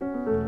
Música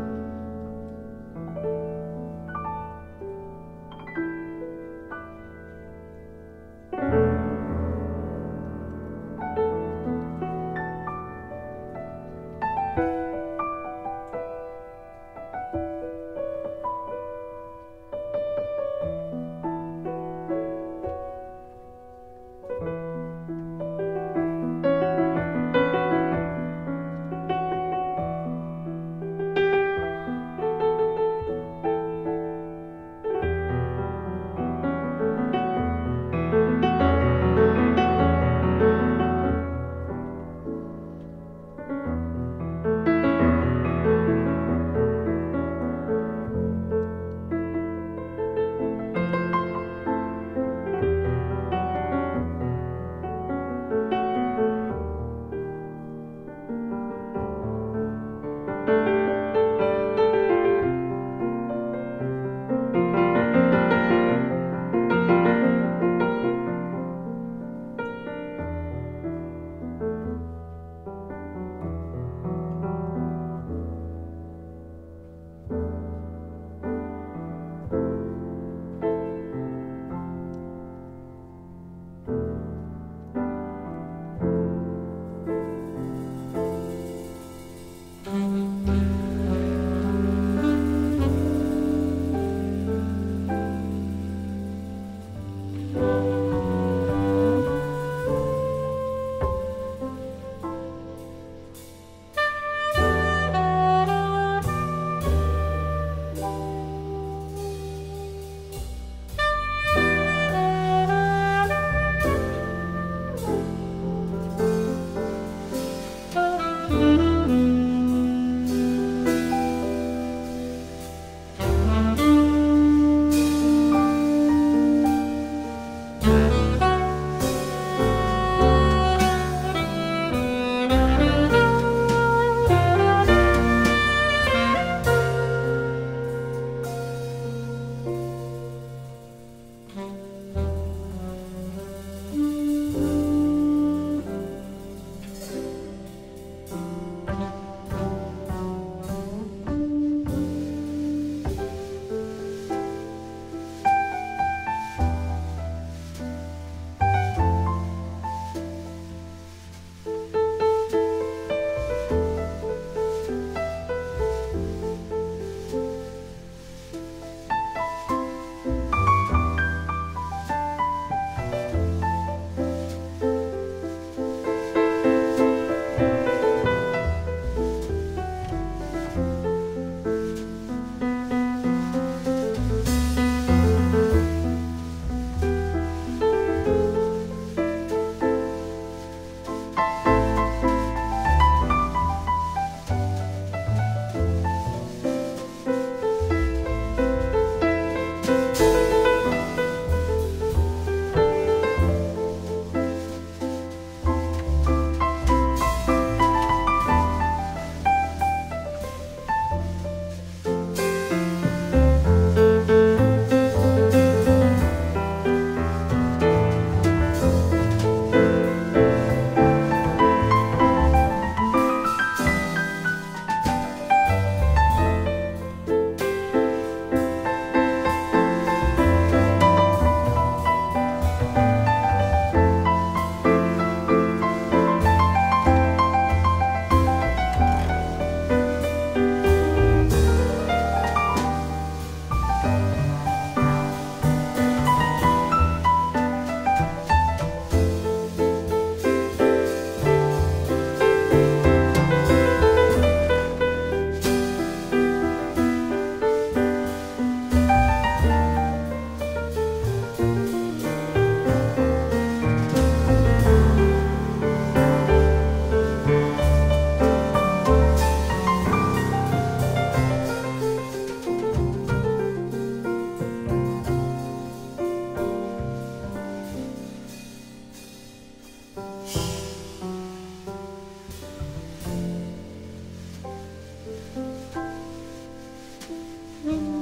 Mm-hmm.